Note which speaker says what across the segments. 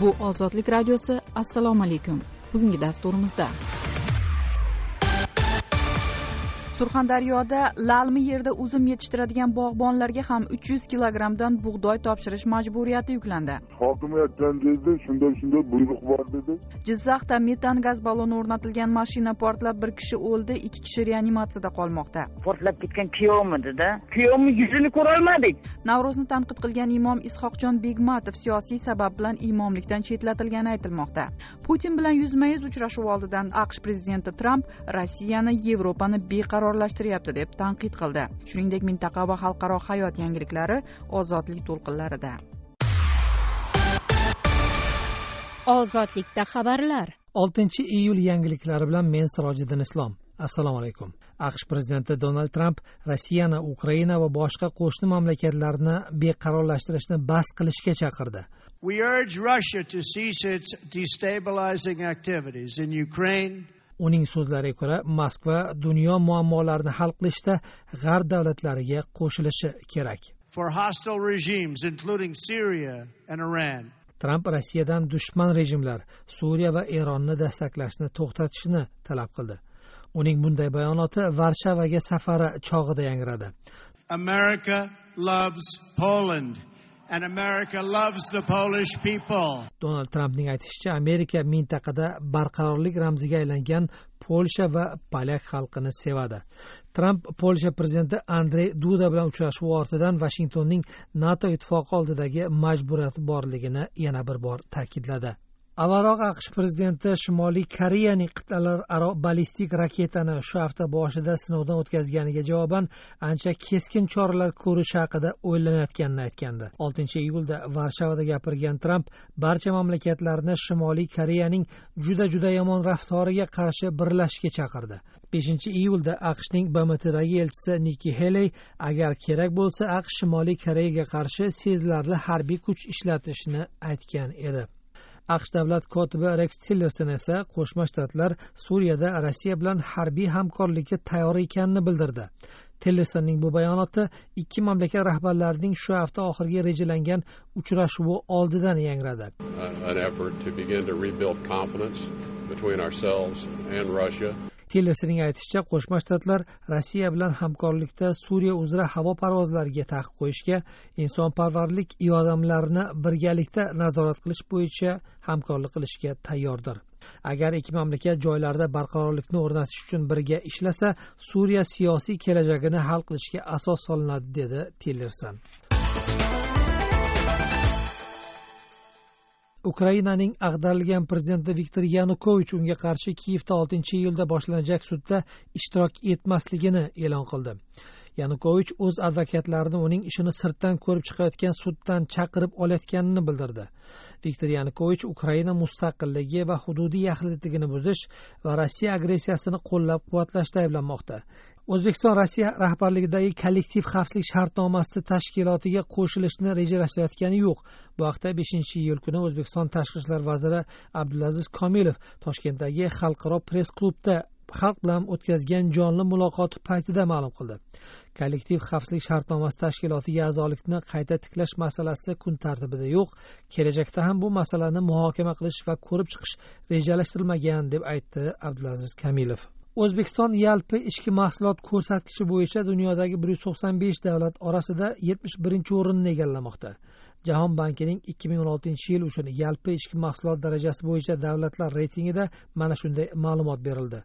Speaker 1: bu ozodlik radiosi assalomu alaykum. Bugungi dasturimizda. Surxondaryoda lalmi yerda uzum yetishtiradigan bog'bonlarga ham uch yuz kilogrammdan bug'doy topshirish majburiyati yuklandi.
Speaker 2: Hokimiyatdan dedi shunday shunday buyruq bor dedi.
Speaker 1: Jizzaxda metan gaz balloni o'rnatilgan mashina portlab bir kishi o'ldi ikki kishi reanimatsiyada qolmoqda.
Speaker 3: Portlab ketgan kuyovimidida kuyovimni yuzini ko'rolmadik.
Speaker 1: Navro'zni tanqid qilgan imom ishoqjon begmatov siyosiy sabab bilan imomlikdan chetlatilgani aytilmoqda. Putin bilan yuzma yuz uchrashuv oldidan aqsh prezidenti tramp rossiyani yevropani beqaror barqarorlashtiryapti deb tanqid qildi. Shuningdek mintaqa va xalqaro hayot yangiliklari ozodlik to'lqinlarida.
Speaker 4: Ozodlikda xabarlar.
Speaker 5: Oltinchi iyul yangiliklari bilan men sirojiddin islom. Assalomu alaykum. Aqsh prezidenti donald tramp rossiyani ukraina va boshqa qo'shni mamlakatlarni beqarorlashtirishni bas qilishga chaqirdi.
Speaker 6: We urge Russia to cease its destabilizing activities in Ukraine
Speaker 5: uning so'zlariga ko'ra moskva dunyo muammolarini hal qilishda g'arb davlatlariga qo'shilishi kerak.
Speaker 6: For hostile regimes including Syria and Iran.
Speaker 5: Tramp rossiyadan dushman rejimlar suriya va eronni dastaklashni to'xtatishni talab qildi. Uning bunday bayonoti varshavaga safari chog'ida yangradi.
Speaker 6: America loves poland and America loves the Polish people.
Speaker 5: Donald Trampning aytishicha, Amerika mintaqada barqarorlik ramziga aylangan Polsha va polyak xalqini sevadi. Tramp Polsha prezidenti Andrey Duda bilan uchrashuvi ortidan Vashingtonning NATO ittifoqi oldidagi majburiyati borligini yana bir bor ta'kidladi. Avvalroq aqsh prezidenti shimoliy koreyaning qit'alararo ballistik raketani shu hafta boshida sinovdan o'tkazganiga javoban ancha keskin choralar ko'rish haqida o'ylanayotganini aytgandi. Oltinchi iyulda varshavada gapirgan tramp barcha mamlakatlarni shimoliy koreyaning juda juda yomon raftoriga qarshi birlashishga chaqirdi. Beshinchi iyulda aqshning bmtdagi elchisi niki heley agar kerak bo'lsa aqsh shimoliy koreyaga qarshi sezilarli harbiy kuch ishlatishni aytgan edi. Aqsh davlat kotibi reks tillerson esa qo'shma shtatlar suriyada rossiya bilan harbiy hamkorlikka tayyor ekanini bildirdi. Tillersonning bu bayonoti ikki mamlakat rahbarlarining shu hafta oxiriga rejalangan uchrashuvi oldidan yangradi. Tillersoning aytishicha qo'shma shtatlar rossiya bilan hamkorlikda suriya uzra havo parvozlariga taqiq qo'yishga insonparvarlik yordamlarini birgalikda nazorat qilish bo'yicha hamkorlik qilishga tayyordir. Agar ikki mamlakat joylarda barqarorlikni o'rnatish uchun birga ishlasa suriya siyosiy kelajagini hal qilishga asos solinadi dedi tillerson ukrainaning ag'darilgan prezidenti viktor yanukovich unga qarshi kiyevda oltinchi iyulda boshlanajak sudda ishtirok etmasligini e'lon qildi. Yanukovich o'z advokatlarini uning ishini sirtdan ko'rib chiqayotgan suddan chaqirib olayotganini bildirdi. Viktor yanukovich ukraina mustaqilligi va hududiy yaxlitligini buzish va rossiya agressiyasini qo'llab quvvatlashda ayblanmoqda. O'zbekiston rossiya rahbarligidagi kollektiv xavfsizlik shartnomasi tashkilotiga qo'shilishni rejalashtirayotgani yo'q. Bu haqda beshinchi iyul kuni o'zbekiston tashqi ishlar vaziri abdulaziz komilov toshkentdagi xalqaro press klubda xalq bilan o'tkazgan jonli muloqoti paytida ma'lum qildi. Kollektiv xavfsizlik shartnomasi tashkilotiga a'zolikni qayta tiklash masalasi kun tartibida yo'q. Kelajakda ham bu masalani muhokama qilish va ko'rib chiqish rejalashtirilmagan deb aytdi abdulaziz kamilov o'zbekiston yalpi ichki mahsulot ko'rsatkichi bo'yicha dunyodagi bir yuz to'qson besh davlat orasida yetmish birinchi o'rinni egallamoqda. Jahon bankining ikki ming o'n oltinchi yil uchun yalpi ichki mahsulot darajasi bo'yicha davlatlar reytingida mana shunday ma'lumot berildi.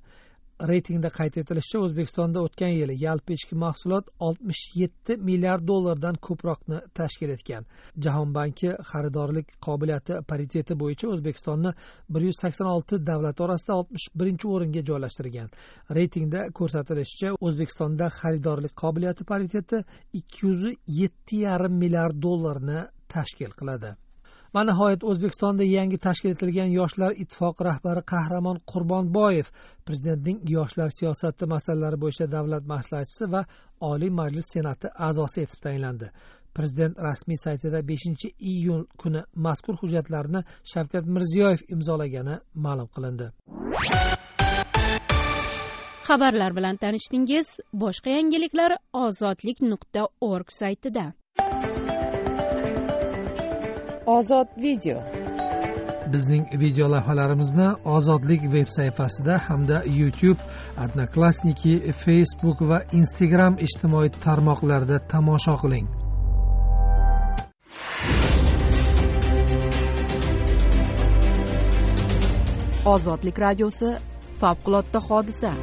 Speaker 5: Reytingda qayd etilishicha o'zbekistonda o'tgan yili yalpi ichki mahsulot oltmish yetti milliard dollardan ko'proqni tashkil etgan. Jahon banki xaridorlik qobiliyati pariteti bo'yicha o'zbekistonni bir yuz sakson olti davlat orasida oltmish birinchi o'ringa joylashtirgan. Reytingda ko'rsatilishicha o'zbekistonda xaridorlik qobiliyati pariteti ikki yuz yetti yarim milliard dollarni tashkil qiladi. Va nihoyat o'zbekistonda yangi tashkil etilgan yoshlar ittifoqi rahbari qahramon qurbonboyev prezidentning yoshlar siyosati masalalari bo'yicha davlat maslahatchisi va oliy majlis senati a'zosi etib tayinlandi. Prezident rasmiy saytida beshinchi iyun kuni mazkur hujjatlarni shavkat mirziyoyev imzolagani ma'lum qilindi.
Speaker 4: Xabarlar bilan tanishdingiz boshqa yangiliklar ozodlik nuqta org saytida.
Speaker 7: Ozod video.
Speaker 5: Bizning video lavhalarimizni ozodlik veb sayfasida hamda youtube odnoklassniki facebook va instagram ijtimoiy tarmoqlarida tomosha qiling.
Speaker 1: Ozodlik radiosi favqulodda hodisa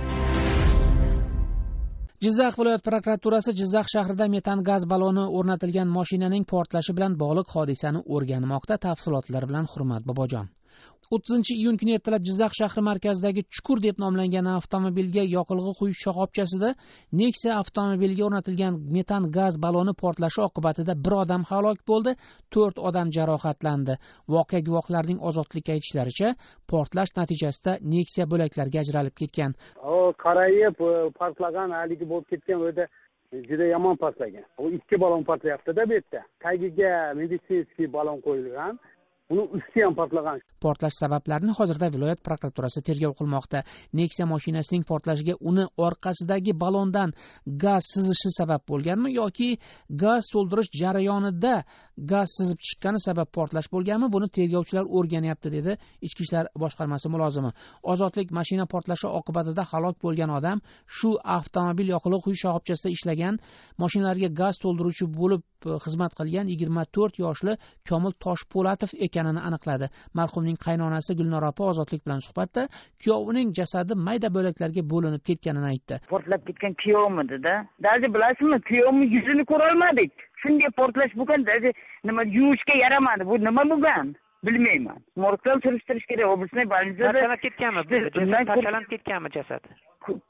Speaker 7: jizzax viloyat prokuraturasi jizzax shahrida metan gaz balloni o'rnatilgan mashinaning portlashi bilan bog'liq hodisani o'rganmoqda tafsilotlar bilan hurmat bobojon. O'ttizinchi iyun kuni ertalab jizzax shahri markazidagi chukur deb nomlangan avtomobilga yoqilg'i quyish shoxobchasida nexia avtomobiliga o'rnatilgan metan gaz balloni portlashi oqibatida bir odam halok bo'ldi to'rt odam jarohatlandi. Voqea guvohlarining ozodlikka aytishlaricha portlash natijasida nexia bo'laklarga ajralib ketgan.
Speaker 8: Qorayib e, portlagan haligi bo'lib ketgan u yerda juda yomon portlagan u ikki ballon portlayaptida bu yerda. Tagiga meditsinskiy ballon qo'yilgan. Uni usti ham portlagan.
Speaker 7: Portlash sabablarini hozirda viloyat prokuraturasi tergov qilmoqda. Nexia mashinasining portlashiga uni orqasidagi ballondan gaz sizishi sabab bo'lganmi yoki gaz to'ldirish jarayonida gaz sizib chiqqani sabab portlash bo'lganmi? Buni tergovchilar o'rganyapti dedi ichki ishlar boshqarmasi mulozimi. Ozodlik mashina portlashi oqibatida halok bo'lgan odam shu avtomobil yoqilg'i quyish shoxobchasida ishlagan mashinalarga gaz to'ldiruvchi bo'lib e, xizmat qilgan yigirma to'rt yoshli komil toshpo'latov ekanini aniqladi. Marhumning qaynonasi gulnora opa ozodlik bilan suhbatda kuyovining jasadi mayda bo'laklarga bo'linib ketganini aytdi.
Speaker 3: Portlab ketgan kuyovmidida даже bilasizmi kuyovimni yuzini ko'rolmadik. Shunday portlash bo'lgan даже nima yuvishga yaramadi. Bu nima bo'lgan bilmayman. Morgdan surishtirish kerak областной больницада
Speaker 9: parchalab ketganmi? Jasad parchalanib ketganmi jasad?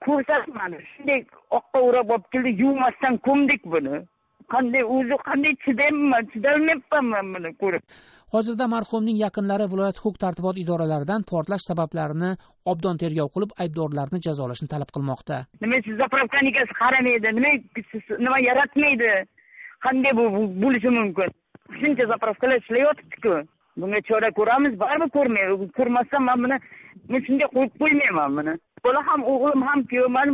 Speaker 3: Ko'rsatmadi. Shunday oqqa o'rab olib keldi yuvmasdan ko'mdik buni. Qanday o'zi qanday chidayman chidolmayapman buni ko'rib
Speaker 7: hozirda marhumning yaqinlari viloyat huquq tartibot idoralaridan portlash sabablarini obdon tergov qilib aybdorlarni jazolashni talab qilmoqda.
Speaker 3: Nima siz zapravkani egasi qaramaydi? Nima nima yaratmaydi? Qanday bu bo'lishi mumkin? Shuncha zapravkalar ishlayotibdiku bunga chora ko'ramiz baribir ko'rmaydi ko'rmasdan man buni men shunday qo'yib qo'ymayman buni. Bola ham o'g'lim ham kuyovman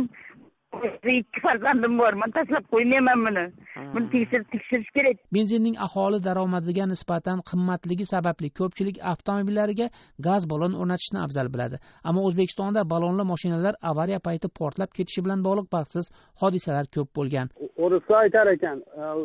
Speaker 3: ikki farzandim bor man tashlab qo'ymayman buni. Buni tekshirib tekshirish kerak.
Speaker 7: Benzinning aholi daromadiga nisbatan qimmatligi sababli ko'pchilik avtomobillariga gaz ballon o'rnatishni afzal biladi. Ammo o'zbekistonda ballonli mashinalar avariya payti portlab ketishi bilan bog'liq baxtsiz hodisalar ko'p bo'lgan.
Speaker 8: O'rislar aytar ekan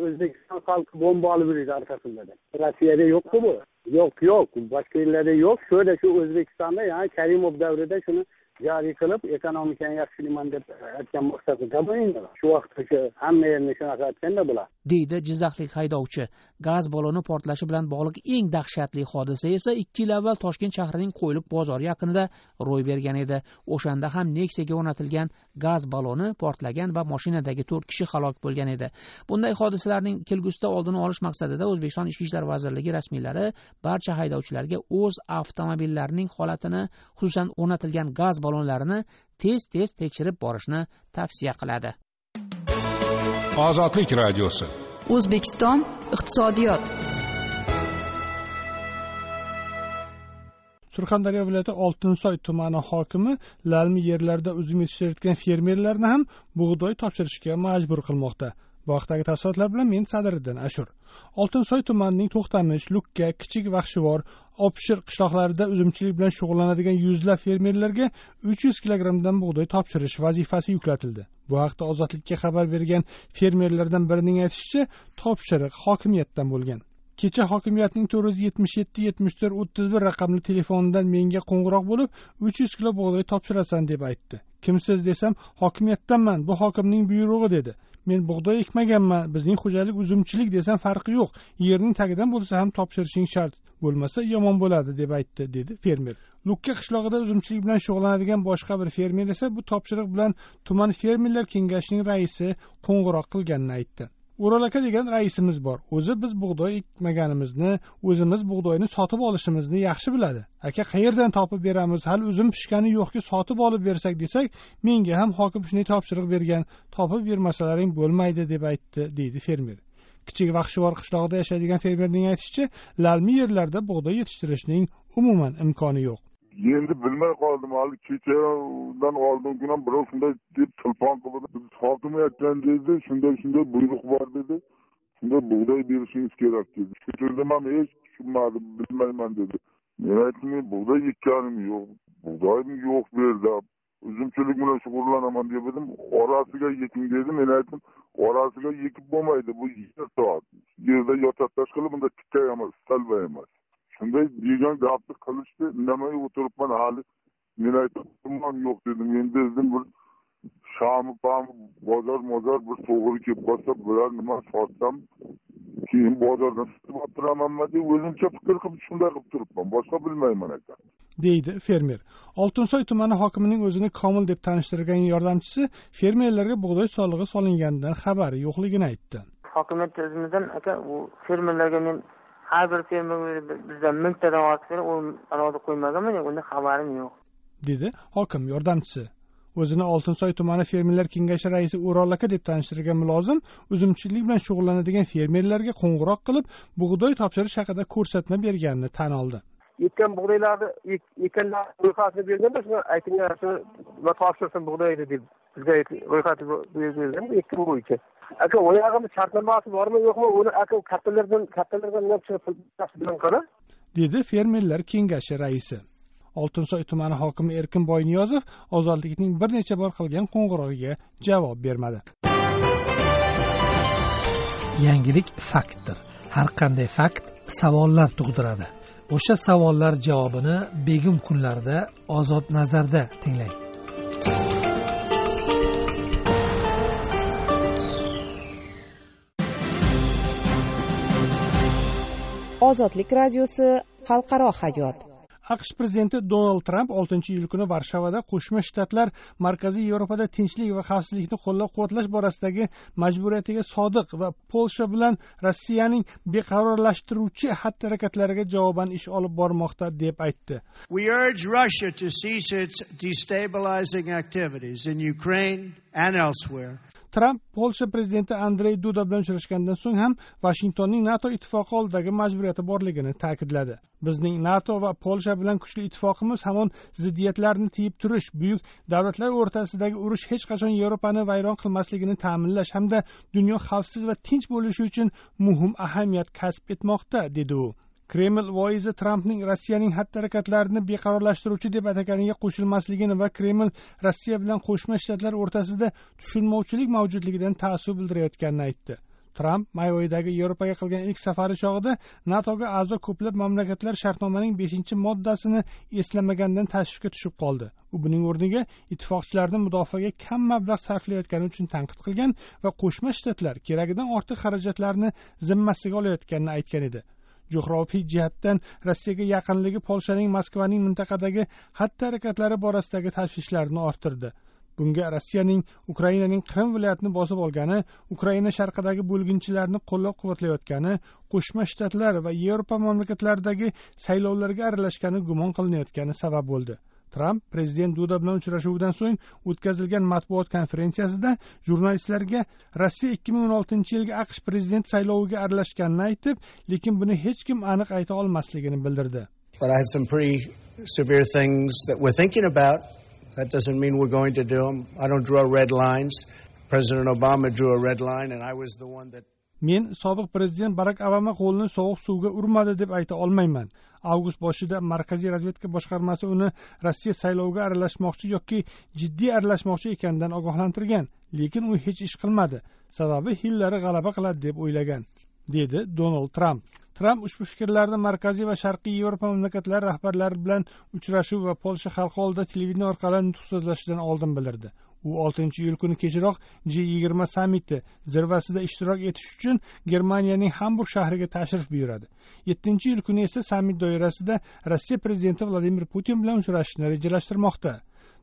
Speaker 8: o'zbekiston xalqi bomba olib yuradi orqasida deb. Rossiyada yo'qku bu. Yo'q yo'q. Boshqa yerlarda yo'q. Shu yerda shu o'zbekistonda yani karimov davrida shuni joriy qilib ekonomikani yaxshilayman deb aytgan maqsadida endi shu vaqtda hamma yerni shunaqa aytganda bular
Speaker 7: deydi jizzaxlik haydovchi. Gaz balloni portlashi bilan bog'liq eng dahshatli hodisa esa ikki yil avval toshkent shahrining qo'yliq bozori yaqinida ro'y bergan edi. O'shanda ham neksiyaga o'rnatilgan gaz balloni portlagan va mashinadagi to'rt kishi halok bo'lgan edi. Bunday hodisalarning kelgusida oldini olish maqsadida o'zbekiston ichki ishlar vazirligi rasmiylari barcha haydovchilarga o'z avtomobillarining holatini xususan o'rnatilgan gaz ballonlarini tez tez tekshirib borishni tavsiya qiladi.
Speaker 10: Ozodlik radiosi.
Speaker 1: O'zbekiston iqtisodiyot.
Speaker 11: Surxondaryo viloyati oltinsoy tumani hokimi lalmi yerlarda uzum yetishtirayotgan fermerlarni ham bug'doy topshirishga majbur qilmoqda bu haqdagi tafsilotlar bilan men sadiriddin ashur. Oltinsoy tumanining to'xtamish lukka kichik vahshivor opshir qishloqlarida uzumchilik bilan shug'ullanadigan yuzlab fermerlarga uch yuz kilogrammdan bug'doy topshirish vazifasi yuklatildi. Bu haqda ozodlikka xabar bergan fermerlardan birining aytishicha topshiriq hokimiyatdan bo'lgan. Kecha hokimiyatning to'rt yuz yetmish yetti yetmish to'rt o'ttiz bir raqamli telefonidan menga qo'ng'iroq bo'lib uch yuz kilo bug'doy topshirasan deb aytdi. Kimsiz desam hokimiyatdanman bu hokimning buyrug'i dedi. Men bug'doy ekmaganman bizning xo'jalik uzumchilik desam farqi yo'q. Yerning tagidan bo'lsa ham topshirishing shart. Bo'lmasa yomon bo'ladi deb aytdi dedi fermer. Lukka qishlog'ida uzumchilik bilan shug'ullanadigan boshqa bir fermer esa bu topshiriq bilan tuman fermerlar kengashining raisi qo'ng'iroq qilganini aytdi. O'rol aka degan raisimiz bor. O'zi biz bug'doy ekmaganimizni o'zimiz bug'doyni sotib olishimizni yaxshi biladi. Aka qayerdan topib beramiz? Hali uzum pishgani yo'qki sotib olib bersak desak menga ham hokim shunday topshiriq bergan topib bermasalaring bo'lmaydi deb aytdi deydi fermer. Kichik vahshivor qishlog'ida yashaydigan fermerning aytishicha lalmi yerlarda bug'doy yetishtirishning umuman imkoni yo'q.
Speaker 2: Endi bilmay qoldim hali kechadan oldingi kun ham birov shunday deb telefon qildi biz hokim aytgan dedi shunday shunday buyruq bor dedi shunday bug'doy berishingiz kerak dedi. Shu so'zni man hech tushunmadim bilmayman dedi. Men aytdim bug'doy ekkanim yo'q bug'doyim yo'q bu yerda uzumchilik bilan shug'ullanaman deb edim orasiga eking dedi. Men aytdim orasiga ekib bo'lmaydi bu yer soat yerda yotaqtash qilib unda tikka emas salba emas. Shunday degan gapni qilishdi indamay o'tiribman hali men aytdim yo'q dedim. Endi dedim bir shami pami bozor mozor bir to'g'ri kelib qolsa bular nima sotsam keyin bozordan sotib olib turamanmi deb o'zimcha fikr qilib shunday qilib turibman boshqa bilmayman aka
Speaker 11: deydi fermer oltinsoy tumani hokimining o'zini komil deb tanishtirgan yordamchisi fermerlarga bug'doy solig'i solinganidan xabari yo'qligini aytdi
Speaker 9: hokimiyat tizimidan aka u fermerlarga men har bir fermer bizdan mingtadan ortiq u alohida qo'ymaganman unda xabarim yo'q.
Speaker 11: Dedi hokim yordamchisi. O'zini oltinsoy tumani fermerlar kengashi raisi o'rol aka deb tanishtirgan mulozim uzumchilik bilan shug'ullanadigan fermerlarga qo'ng'iroq qilib bug'doy topshirish haqida ko'rsatma berganini tan oldi.
Speaker 10: Ekkan bug'doylarni ekanlar ro'yxatini berganda shuni aytilgan shu topshirsin bug'doyni deb bizga ro'yxati berilgan ekkan bo'yicha. Aka oyog'ini shartnomasi bormi yo'qmi uni aka kattalardan kattalardan qara
Speaker 11: dedi fermerlar kengashi raisi. Oltinsoy tumani hokimi erkin boyniyozov ozodlikning bir necha bor qilgan qo'ng'irog'iga javob bermadi. Yangilik faktdir. Har qanday fakt savollar tug'diradi o'sha savollar javobini begim kunlarda ozod nazarda tinglang.
Speaker 12: Ozodlik radiosi xalqaro hayot.
Speaker 11: Aqsh prezidenti donald tramp oltinchi iyul kuni varshavada qo'shma shtatlar markaziy yevropada tinchlik va xavfsizlikni qo'llab quvvatlash borasidagi majburiyatiga sodiq va polsha bilan rossiyaning beqarorlashtiruvchi xatti harakatlariga javoban ish olib bormoqda deb aytdi.
Speaker 6: We urge russia to cease its destabilizing activities in ukraine and elsewhere.
Speaker 11: Tramp polsha prezidenti andrey duda bilan uchrashgandan so'ng ham vashingtonning nato ittifoqi oldidagi majburiyati borligini ta'kidladi. Bizning nato va polsha bilan kuchli ittifoqimiz hamon ziddiyatlarni tiyib turish buyuk davlatlar o'rtasidagi urush hech qachon yevropani vayron qilmasligini ta'minlash hamda dunyo xavfsiz va tinch bo'lishi uchun muhim ahamiyat kasb etmoqda dedi u. kreml voizi trampning rossiyaning xatti harakatlarini beqarorlashtiruvchi deb ataganiga qo'shilmasligini va kreml rossiya bilan qo'shma shtatlar o'rtasida tushunmovchilik mavjudligidan taassub bildirayotganini aytdi. Tramp may oyidagi yevropaga qilgan ilk safari chog'ida natoga a'zo ko'plab mamlakatlar shartnomaning beshinchi moddasini eslamagandan tashvishga tushib qoldi. U buning o'rniga ittifoqchilarni mudofaaga kam mablag' sarflayotgani uchun tanqid qilgan va qo'shma shtatlar keragidan ortiq xarajatlarni zimmasiga olayotganini aytgan edi. Jo'g'rofiy jihatdan rossiyaga yaqinligi polshaning moskvaning mintaqadagi xatti harakatlari borasidagi tashvishlarni orttirdi. Bunga rossiyaning ukrainaning qrim viloyatini bosib olgani ukraina sharqidagi bo'lginchilarni qo'llab quvvatlayotgani qo'shma shtatlar va yevropa mamlakatlaridagi saylovlarga aralashgani gumon qilinayotgani sabab bo'ldi. Tramp prezident duda bilan uchrashuvidan so'ng o'tkazilgan matbuot konferensiyasida jurnalistlarga rossiya ikki ming o'n oltinchi yilgi aqsh prezident sayloviga aralashganini aytib lekin buni hech kim aniq ayta olmasligini bildirdi
Speaker 6: But I have some pretty severe things that we're thinking about. That doesn't mean we're going to do them. I don't draw red lines. President Obama drew a red line, and I was the one that
Speaker 11: men sobiq prezident barak obama qo'lini sovuq suvga urmadi deb ayta olmayman avgust boshida markaziy razvedka boshqarmasi uni rossiya sayloviga aralashmoqchi yoki jiddiy aralashmoqchi ekanidan ogohlantirgan lekin u hech ish qilmadi. Sababi hillari g'alaba qiladi deb o'ylagan dedi donald tramp tramp ushbu fikrlarni markaziy va sharqiy yevropa mamlakatlari rahbarlari bilan uchrashuv va polsha xalqi oldida televideniya orqali nutq so'zlashidan oldin bildirdi. U oltinchi iyul kuni kechroq g yigirma sammiti zirvasida ishtirok etish uchun germaniyaning hamburg shahriga tashrif buyuradi. Yettinchi iyul kuni esa sammit doirasida rossiya prezidenti vladimir putin bilan uchrashishni rejalashtirmoqda.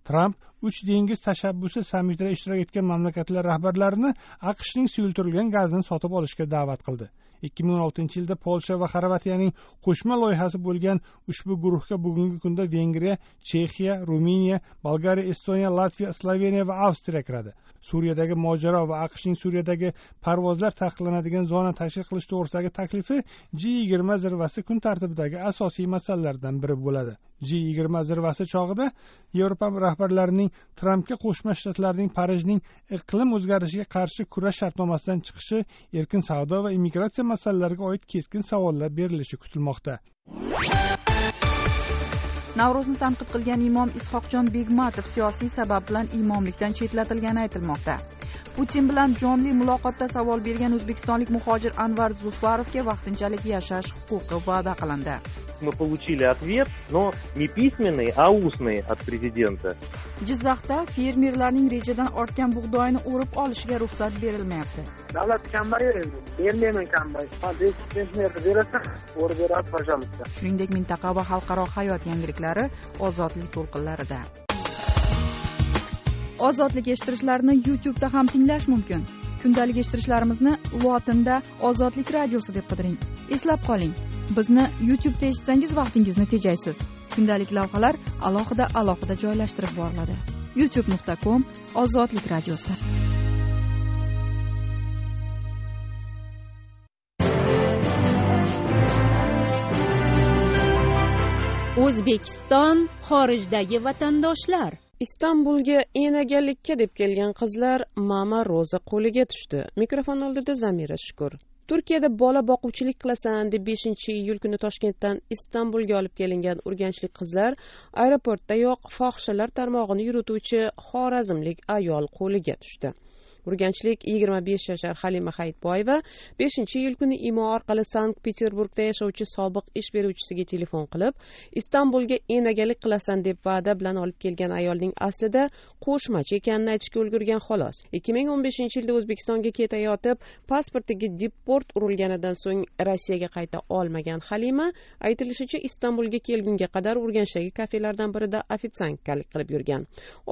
Speaker 11: Tramp uch dengiz tashabbusi sammitida ishtirok etgan mamlakatlar rahbarlarini aqshning suyultirilgan gazini sotib olishga da'vat qildi. Ikki ming o'n oltinchi yilda polsha va xorvatiyaning qo'shma loyihasi bo'lgan ushbu guruhga bugungi kunda vengriya chexiya ruminiya bolgariya estoniya latviya sloveniya va avstriya kiradi. Suriyadagi mojaro va aqshning suriyadagi parvozlar taqiqlanadigan zona tashkil qilish to'g'risidagi taklifi g yigirma zirvasi kun tartibidagi asosiy masalalardan biri bo'ladi. G yigirma zirvasi chog'ida yevropa rahbarlarining trampga qo'shma shtatlarning parijning iqlim o'zgarishiga qarshi kurash shartnomasidan chiqishi erkin savdo va immigratsiya masalalariga oid keskin savollar berilishi kutilmoqda.
Speaker 1: Navro'zni tanqid qilgan imom ishoqjon begmatov siyosiy sabab bilan imomlikdan chetlatilgani aytilmoqda. Putin bilan jonli muloqotda savol bergan o'zbekistonlik muhojir anvar zufarovga vaqtinchalik yashash huquqi va'da qilindi.
Speaker 13: Мы получили ответ но не письменный а устный от президента.
Speaker 1: Jizzaxda fermerlarning rejadan ortgan bug'doyini o'rib olishiga ruxsat berilmayapti.
Speaker 10: Davlat kambay bermayman kambay berasan o'rib beradi пожалуйста
Speaker 1: shuningdek mintaqa va xalqaro hayot yangiliklari ozodlik to'lqinlarida. Ozodlik eshittirishlarini youtubeda ham tinglash mumkin kundalik eshittirishlarimizni lotinda ozodlik radiosi deb qidiring. Eslab qoling bizni youtubeda eshitsangiz vaqtingizni tejaysiz. Kundalik lavhalar alohida alohida joylashtirib boriladi. Youtube nuqta com ozodlik radiosi.
Speaker 4: O'zbekiston xorijdagi vatandoshlar.
Speaker 12: Istanbulga enaganlikka deb kelgan qizlar mama ro'za qo'liga tushdi. Mikrofon oldida zamira shukur. Turkiyada bola boquvchilik qilasan deb beshinchi iyul kuni toshkentdan istanbulga olib kelingan urganchlik qizlar aeroportdayoq fohishalar tarmog'ini yurituvchi xorazmlik ayol qo'liga tushdi. Urganchlik yigirma besh yashar halima hayitboyeva beshinchi iyul kuni imo orqali sankt peterburgda yashovchi sobiq ish beruvchisiga telefon qilib istanbulga enagalik qilasan deb va'da bilan olib kelgan ayolning aslida qo'shmachi ekanini aytishga ulgurgan xolos. ikki ming o'n beshinchi yilda o'zbekistonga ketayotib pasportiga deport urilganidan so'ng rossiyaga qayta olmagan halima aytilishicha istanbulga kelgunga qadar urganchdagi kafelardan birida ofitsiantkalik qilib yurgan.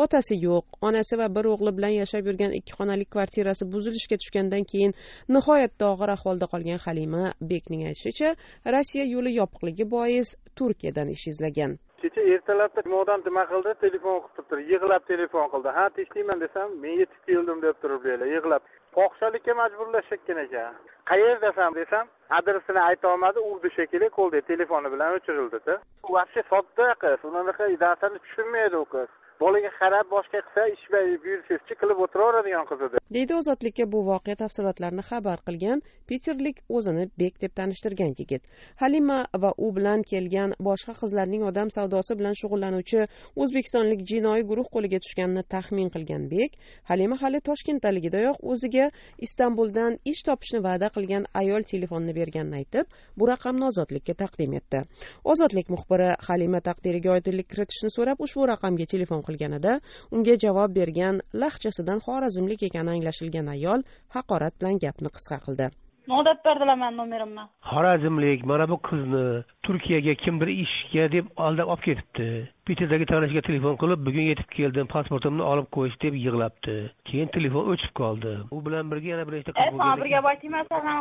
Speaker 12: Otasi yo'q onasi va bir o'g'li bilan yashab yurgan ikki xonali kvartirasi buzilishga tushgandan keyin nihoyatda og'ir ahvolda qolgan halima bekning aytishicha rossiya yo'li yopiqligi bois turkiyadan ish izlagan.
Speaker 14: Kecha ertalabda odam nima qildi? Telefon qilib turibdi. Yig'lab telefon qildi. Ha tinchlikman desam men yetib keldim deb turibdilar yig'lab. Fohishalikka majburlashayotgan ekan. Qayerdasan desam adresini aytolmadi urdi shekilli qo'lda telefoni bilan o'chirildida. Вообще sodda qiz. Unaqa narsani tushunmaydi u qiz. Bolaga qarab boshqa qilsa ish buyursangizchi qilib o'tiraveradigan qiz edi.
Speaker 12: Deydi ozodlikka bu voqea tafsilotlarini xabar qilgan piterlik o'zini bek deb tanishtirgan yigit. Halima va u bilan kelgan boshqa qizlarning odam savdosi bilan shug'ullanuvchi o'zbekistonlik jinoiy guruh qo'liga tushganini taxmin qilgan bek halima hali toshkentdaligidayoq o'ziga istanbuldan ish topishni va'da qilgan ayol telefonini berganini aytib bu raqamni ozodlikka taqdim etdi. Ozodlik muxbiri halima taqdiriga oydinlik kiritishni so'rab ushbu raqamga telefon qilganida unga javob bergan lahjasidan xorazmlik ekani anglashilgan ayol haqorat bilan gapni qisqa qildi.
Speaker 15: Nodab berdilar mani nomerimni?
Speaker 16: Xorazmlik mana bu qizni turkiyaga kimdir ishga deb aldab olib ketibdi. Piterdagi tanishiga telefon qilib bugun yetib keldim pasportimni olib qo'yish deb yig'labdi. Keyin telefon o'chib qoldi. U bilan birga yana bir nechta qiz
Speaker 15: bir gap aytayman sana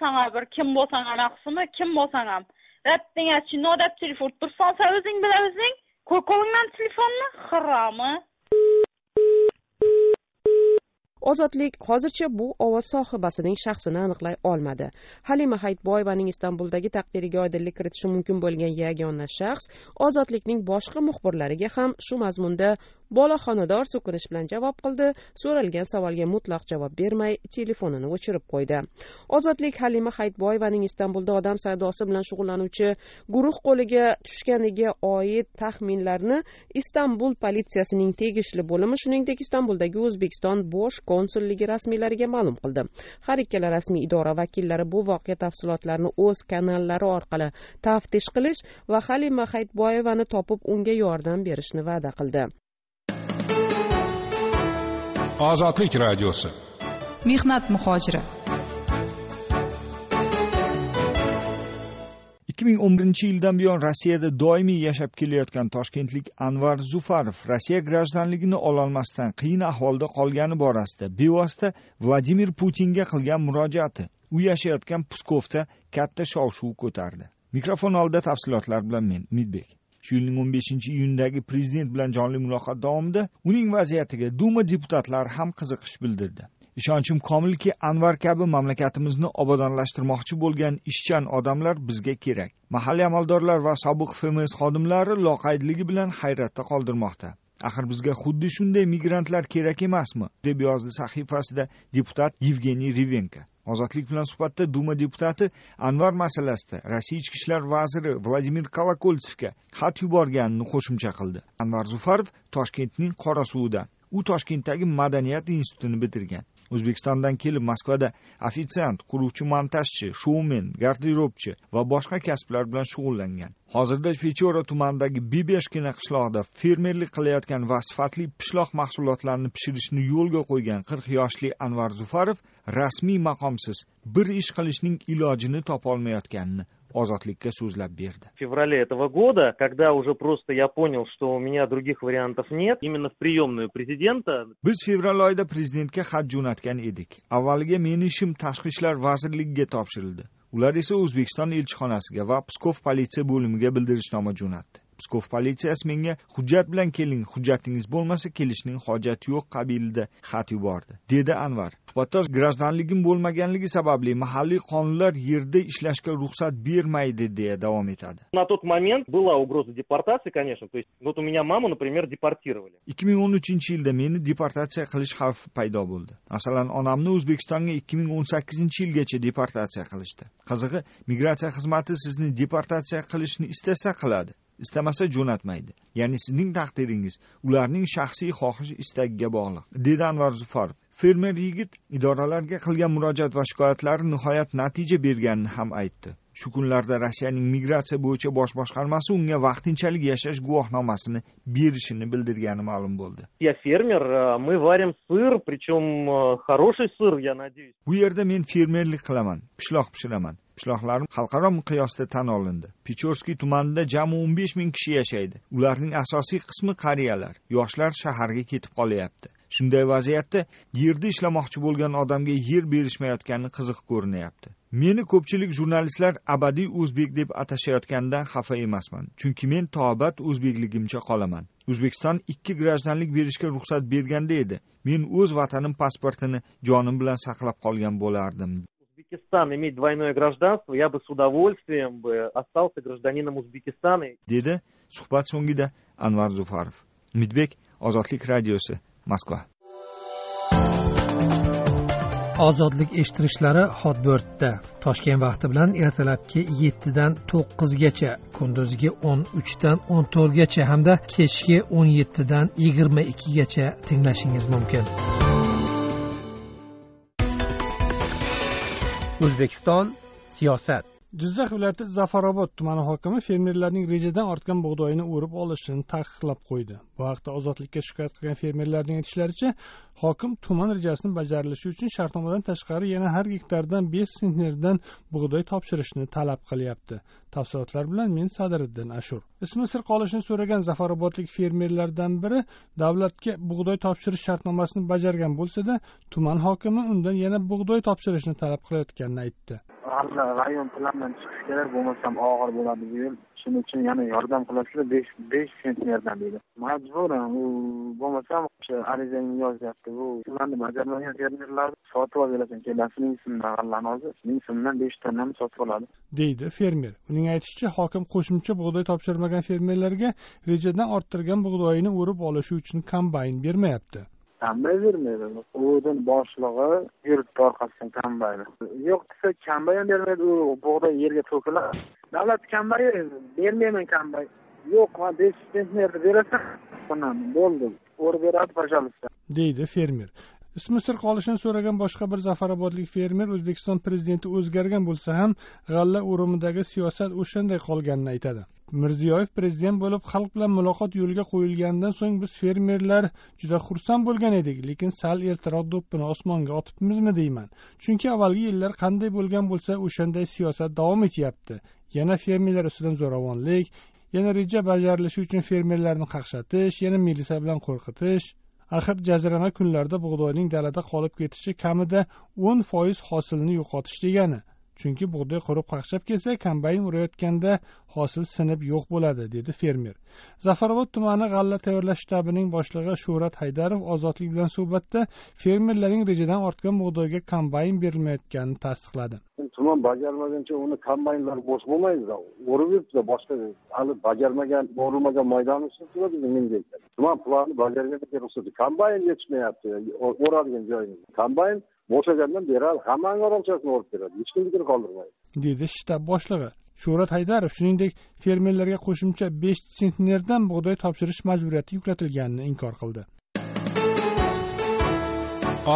Speaker 15: sana bir kim bo'lsang ham yaxshimi kim bo'lsang ham rattingchi nodab telefon tursan san o'zing bilan o'zing qo'lingdan telefonni xirami
Speaker 12: ozodlik hozircha bu ovoz sohibasining shaxsini aniqlay olmadi. Halima hayitboyevaning istanbuldagi taqdiriga oydinlik kiritishi mumkin bo'lgan yagona shaxs ozodlikning boshqa muxbirlariga ham shu mazmunda bola xonador so'kinish bilan javob qildi. So'ralgan savolga mutlaq javob bermay telefonini o'chirib qo'ydi. Ozodlik halima hayitboyevaning istanbulda odam savdosi bilan shug'ullanuvchi guruh qo'liga tushganiga oid taxminlarni istanbul politsiyasining tegishli bo'limi shuningdek istanbuldagi o'zbekiston bosh konsulligi rasmiylariga ma'lum qildi. Har ikkala rasmiy idora vakillari bu voqea tafsilotlarini o'z kanallari orqali taftish qilish va halima hayitboyevani topib unga yordam berishni va'da qildi.
Speaker 17: Ozodlik radiosi
Speaker 1: mehnat muhojiri.
Speaker 18: ikki ming o'n birinchi yildan buyon rossiyada doimiy yashab kelayotgan toshkentlik anvar zufarov rossiya grajdanligini ololmasdan qiyin ahvolda qolgani borasida bevosita vladimir putinga qilgan murojaati. U yashayotgan puskovda katta shov shuv ko'tardi. Mikrofon oldida tafsilotlar bilan men umidbek shu yilning o'n beshinchi iyundagi prezident bilan jonli muloqot davomida uning vaziyatiga duma deputatlari ham qiziqish bildirdi. Ishonchim komilki anvar kabi mamlakatimizni obodonlashtirmoqchi bo'lgan ishchan odamlar bizga kerak. Mahalliy amaldorlar va sobiq fms xodimlari loqaydligi bilan hayratda qoldirmoqda. Axir bizga xuddi shunday migrantlar kerak emasmi? deb yozdi sahifasida deputat yevgeniy rivenko. Ozodlik bilan suhbatda duma deputati anvar masalasida rossiya ichki ishlar vaziri vladimir kolokoltsevga xat yuborganini qo'shimcha qildi. Anvar zufarov toshkentning qorasuvidan. U toshkentdagi madaniyat institutini bitirgan. O'zbekistondan kelib moskvada ofitsiant quruvchi montajchi shoumen garderobchi va boshqa kasblar bilan shug'ullangan. Hozirda pechora tumanidagi bibeshkina qishlog'ida fermerlik qilayotgan va sifatli pishloq mahsulotlarini pishirishni yo'lga qo'ygan qirq yoshli anvar zufarov rasmiy maqomsiz bir ish qilishning ilojini topolmayotganini ozodlikka so'zlab berdi.
Speaker 13: В феврале этого года когда уже просто я понял что у меня других вариантов нет именно в приемную президента
Speaker 18: biz fevral oyida prezidentga xat jo'natgan edik. Avvaliga meni ishim tashqi ishlar vazirligiga topshirildi. Ular esa o'zbekiston elchixonasiga va pskov politsiya bo'limiga bildirishnoma jo'natdi pskov politsiyasi menga hujjat bilan keling hujjatingiz bo'lmasa kelishning hojati yo'q qabilida xat yubordi dedi anvar. Suhbatdosh gражданligim bo'lmaganligi sababli mahalliy qonunlar yerda ishlashga ruxsat bermaydi deya davom etadi.
Speaker 13: На тот момент была угроза депортации конечно то есть вот у меня маму например депортировали.
Speaker 18: Ikki ming o'n uchinchi yilda meni deportatsiya qilish xavfi paydo bo'ldi. Masalan onamni o'zbekistonga ikki ming o'n sakkizinchi yilgacha deportatsiya qilishdi. Qizig'i migratsiya xizmati sizni deportatsiya qilishni istasa qiladi istamasa jo'natmaydi. Ya'ni sizning taqdiringiz ularning shaxsiy xohish istagiga bog'liq. Dedi anvar zufarov. Fermer yigit idoralarga qilgan murojaat va shikoyatlari nihoyat natija berganini ham aytdi. Shu kunlarda rossiyaning migratsiya bo'yicha bosh boshqarmasi unga vaqtinchalik yashash guvohnomasini berishini bildirgani ma'lum bo'ldi.
Speaker 13: Я фермер мы варим сыр причем хороший сыр я надеюсь.
Speaker 18: Bu yerda men fermerlik qilaman pishloq pishiraman. Qishloqlarim xalqaro miqyosda tan olindi. Pechorskiy tumanida jami o'n besh ming kishi yashaydi. Ularning asosiy qismi qariyalar. Yoshlar shaharga ketib qolyapti shunday vaziyatda yerda ishlamoqchi bo'lgan odamga yer berishmayotgani qiziq ko'rinyapti. Meni ko'pchilik jurnalistlar abadiy o'zbek deb atashayotganidan xafa emasman chunki men tobat o'zbekligimcha qolaman. O'zbekiston ikki grajdanlik berishga ruxsat berganda edi. Men o'z vatanim pasportini jonim bilan saqlab qolgan bo'lardim.
Speaker 13: Узбекистан иметь двойное гражданство, я бы с удовольствием бы остался гражданином Узбекистана.
Speaker 18: dedi suhbat so'ngida Anvar Zufarov. Umidbek, Ozodlik radiosi, Moskva.
Speaker 5: ozodlik eshittirishlari hotbordda toshkent vaqti bilan ertalabki yettidan to'qqizgacha kunduziga o'n uchdan o'n to'rtgacha hamda kechki o'n yettidan yigirma ikkigacha tinglashingiz mumkin.
Speaker 19: O'zbekiston siyosat
Speaker 11: jizzax viloyati zafarobod tumani hokimi fermerlarning rejadan ortgan bug'doyini o'rib olishini taqiqlab qo'ydi. Bu haqda ozodlikka shikoyat qilgan fermerlarning aytishlaricha hokim tuman rejasini bajarilishi uchun shartnomadan tashqari yana har gektardan besh sentnerdan bug'doy topshirishni talab qilyapti. Tafsilotlar bilan men sadiriddin ashur. Ismi sir qolishini so'ragan zafarobodlik fermerlardan biri davlatga bug'doy topshirish shartnomasini bajargan bo'lsada tuman hokimi undan yana bug'doy topshirishni talab qilayotganini aytdi.
Speaker 9: G'alla rayon planidan chiqish kerak bo'lmasam og'ir bo'ladi bu yil shuning uchun yana yordam qilasizlar besh besh sentnerdan deydi. Majburan u bo'lmasam o'sha arizangni yozyapti. Bu tumanni bajarmagan fermerlarni sotib olverasan kelasi ming so'mdan g'allani hozir ming so'mdan besh tonnani sotib oladi.
Speaker 11: Deydi fermer. Uning aytishicha hokim qo'shimcha bug'doy topshirmagan fermerlarga rejadan orttirgan bug'doyini o'rib olishi uchun kombayn bermayapti.
Speaker 9: Kambay bermaydi boshlig'i yuribdi orqasidan kombayni yo'q desa kambay ham bermaydi. U bug'doy yerga to'kiladi. Davlat kambay bermayman kambay yo'q besh sentnerni berasan. Bo'ldi. O'rib beradi пожалуйста
Speaker 11: deydi fermer. Ismi sir qolishini so'ragan boshqa bir zafarobodlik fermer o'zbekiston prezidenti o'zgargan bo'lsa ham g'alla o'rimidagi siyosat o'shanday qolganini aytadi. Mirziyoyev prezident bo'lib xalq bilan muloqot yo'lga qo'yilganidan so'ng biz fermerlar juda xursand bo'lgan edik lekin sal ertaroq do'ppini osmonga otibmizmi deyman. Chunki avvalgi yillar qanday bo'lgan bo'lsa o'shanday siyosat davom etyapti. Yana fermerlar ustidan zo'ravonlik yana reja bajarilishi uchun fermerlarni qaqshatish yana militsiya bilan qo'rqitish axir jazirama kunlarda bug'doyning dalada qolib ketishi kamida o'n foiz hosilni yo'qotish degani. Chunki bug'doy qurib qaqshab kelsa kombayn urayotganda hosil sinib yo'q bo'ladi dedi fermer. Zafarobod tumani g'alla tayyorlash shtabining boshlig'i shuhrat haydarov ozodlik bilan suhbatda fermerlarning rejadan ortgan bug'doyga kombayn berilmayotganini tasdiqladi.
Speaker 20: Tuman bajarmaguncha uni kombaynlar bo'sh bo'lmaydida o'rib yuribdi boshqa hali bajarmagan o'rilmagan maydon ustida turadi menga tuman planni bajarganga ruxsat kombayn yetishmayapti o'radigan joyimiz kombayn bo'shagandan beradi hammani orolchasini o'rib beradi hech kimnikini qoldirmaydi.
Speaker 11: Dedi shtab boshlig'i. Shuhrat haydarov shuningdek fermerlarga qo'shimcha besh sentnerdan bug'doy topshirish majburiyati yuklatilganini inkor qildi.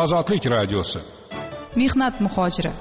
Speaker 17: Ozodlik radiosi.
Speaker 1: Mehnat muhojiri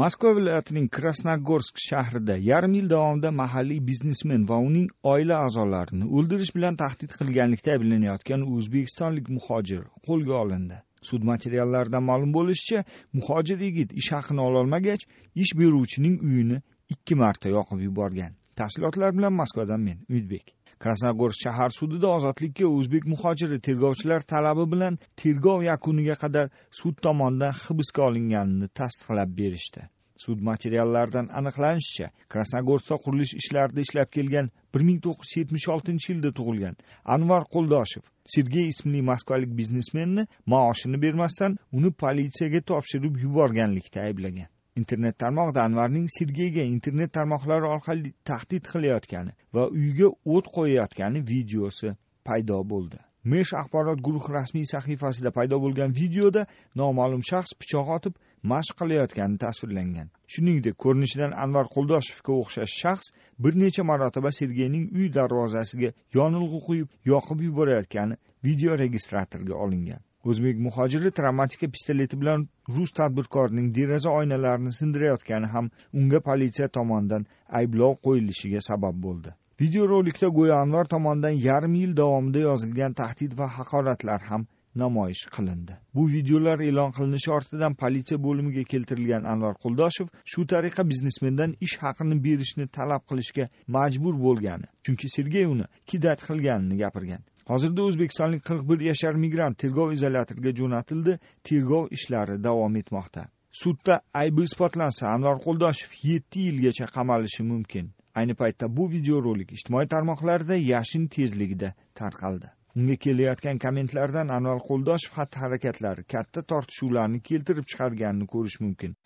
Speaker 18: moskva viloyatining krasnogorsk shahrida yarim yil davomida mahalliy biznesmen va uning oila a'zolarini o'ldirish bilan tahdid qilganlikda ayblanayotgan o'zbekistonlik muhojir qo'lga olindi. Sud materiallaridan ma'lum bo'lishicha muhojir yigit ish haqini ololmagach ish beruvchining uyini ikki marta yoqib yuborgan. Tafsilotlar bilan moskvadan men umidbek krasnogorsk shahar sudida ozodlikka o'zbek muhojiri tergovchilar talabi bilan tergov yakuniga qadar sud tomonidan hibsga olinganini tasdiqlab berishdi. Sud materiallaridan aniqlanishicha krasnogorskda qurilish ishlarida ishlab kelgan bir ming to'qqiz yuz yetmish oltinchi yilda tug'ilgan anvar qo'ldoshev sergey ismli moskvalik biznesmenni maoshini bermasdan uni politsiyaga topshirib yuborganlikda ayblagan. Internet tarmog'ida anvarning sergeyga internet tarmoqlari orqali tahdid qilayotgani va uyiga o't qo'yayotgani videosi paydo bo'ldi. Mesh axborot guruhi rasmiy sahifasida paydo bo'lgan videoda noma'lum shaxs pichoq otib mashq qilayotgani tasvirlangan. Shuningdek ko'rinishidan anvar qo'ldoshevga o'xshash shaxs bir necha marotaba sergeyning uy darvozasiga yonilg'i quyib yoqib yuborayotgani video registratorga olingan. O'zbek muhojiri travmatika pistoleti bilan rus tadbirkorining deraza oynalarini sindirayotgani ham unga politsiya tomonidan ayblov qo'yilishiga sabab bo'ldi. Videorolikda go'yo anvar tomonidan yarim yil davomida yozilgan tahdid va haqoratlar ham namoyish qilindi. Bu videolar e'lon qilinishi ortidan politsiya bo'limiga keltirilgan anvar qo'ldoshev shu tariqa biznesmendan ish haqini berishni talab qilishga majbur bo'lgani chunki sergey uni kidat qilganini gapirgan. Hozirda o'zbekistonlik qirq bir yashar migrant tergov izolyatoriga jo'natildi tergov ishlari davom etmoqda. Sudda aybi isbotlansa anvar qo'ldoshev yetti yilgacha qamalishi mumkin. Ayni paytda bu videorolik ijtimoiy tarmoqlarda yashin tezligida tarqaldi. Unga kelayotgan kommentlardan anvar qo'ldoshev xatti harakatlari katta tortishuvlarni keltirib chiqarganini ko'rish mumkin.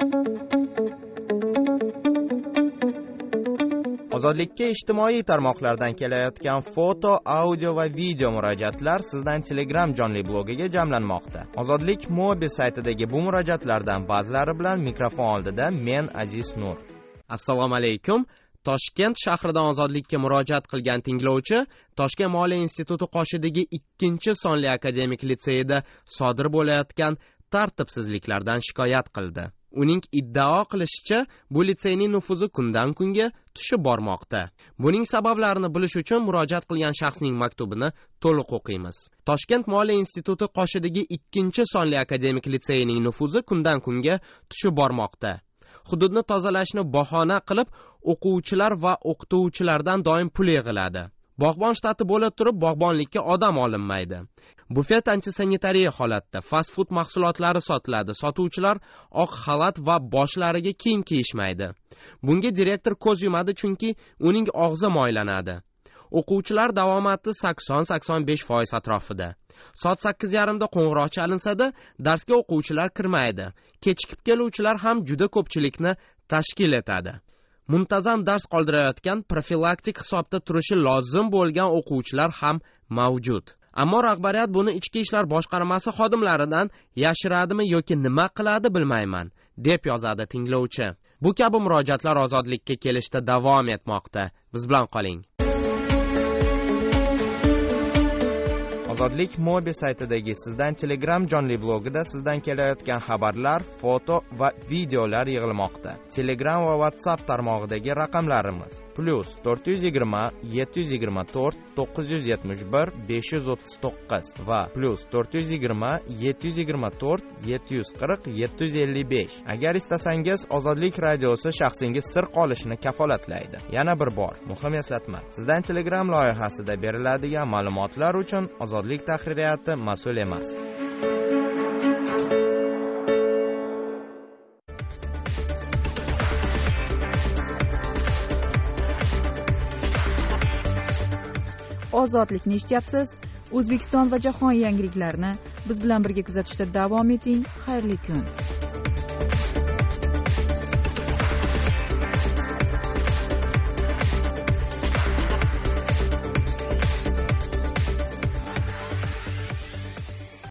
Speaker 21: Ozodlikka ijtimoiy tarmoqlardan kelayotgan foto audio va video murojaatlar sizdan telegram jonli blogiga jamlanmoqda. Ozodlik mobi saytidagi bu murojaatlardan ba'zilari bilan mikrofon oldida men aziz nur. Assalomu alaykum. Toshkent shahridan ozodlikka murojaat qilgan tinglovchi toshkent moliya instituti qoshidagi ikkinchi sonli akademik litseyida sodir bo'layotgan tartibsizliklardan shikoyat qildi. Uning iddao qilishicha bu litseyning nufuzi kundan kunga tushib bormoqda. Buning sabablarini bilish uchun murojaat qilgan shaxsning maktubini to'liq o'qiymiz. Toshkent moliya instituti qoshidagi ikkinchi sonli akademik litseyining nufuzi kundan kunga tushib bormoqda. Hududni tozalashni bahona qilib o'quvchilar va o'qituvchilardan doim pul yig'iladi. Bog'bon shtati bo'la turib bog'bonlikka odam olinmaydi. Bufet antisanitariya holatda fast food mahsulotlari sotiladi. Sotuvchilar oq xalat va boshlariga kiyim kiyishmaydi. Bunga direktor ko'z yumadi chunki uning og'zi moylanadi. O'quvchilar davomati sakson sakson besh foiz atrofida. Soat sakkiz yarimda qo'ng'iroq chalinsada darsga o'quvchilar kirmaydi. Kechikib keluvchilar ham juda ko'pchilikni tashkil etadi. Muntazam dars qoldirayotgan profilaktik hisobda turishi lozim bo'lgan o'quvchilar ham mavjud. Ammo rahbariyat buni ichki ishlar boshqarmasi xodimlaridan yashiradimi yoki nima qiladi bilmayman deb yozadi tinglovchi. Bu kabi murojaatlar ozodlikka kelishda davom etmoqda. Biz bilan qoling. Ozodlik mobi saytidagi sizdan telegram jonli blogida sizdan kelayotgan xabarlar foto va videolar yig'ilmoqda. Telegram va whatsapp tarmog'idagi raqamlarimiz plyus to'rt yuz yigirma yetti yuz yigirma to'rt to'qqiz yuz yetmish bir besh yuz o'ttiz to'qqiz va plyus to'rt yuz yigirma yetti yuz yigirma to'rt yetti yuz qirq yetti yuz ellik besh. Agar istasangiz ozodlik radiosi shaxsingiz sir qolishini kafolatlaydi. Yana bir bor muhim eslatma. Sizdan telegram loyihasida beriladigan ma'lumotlar uchun ozodlik tahririyati mas'ul emas.
Speaker 1: Ozodlikni eshityapsiz? O'zbekiston va jahon yangiliklarini biz bilan birga kuzatishda davom eting. Xayrli kun.